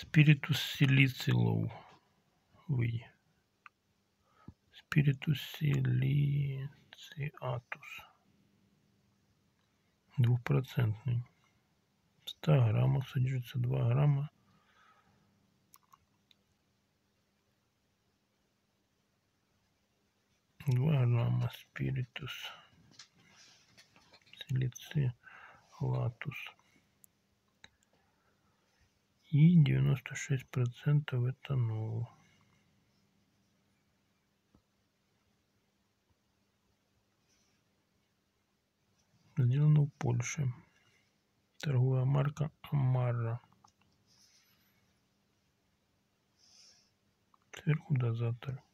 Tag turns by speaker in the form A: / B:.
A: Спиритус силициловый. Спиритус силициатус. Двухпроцентный. 100 граммов содержится 2 грамма. Два грамма спиритус силицилатус и 96% этанол. Сделано в Польше. Торговая марка Амара. Сверху дозатор.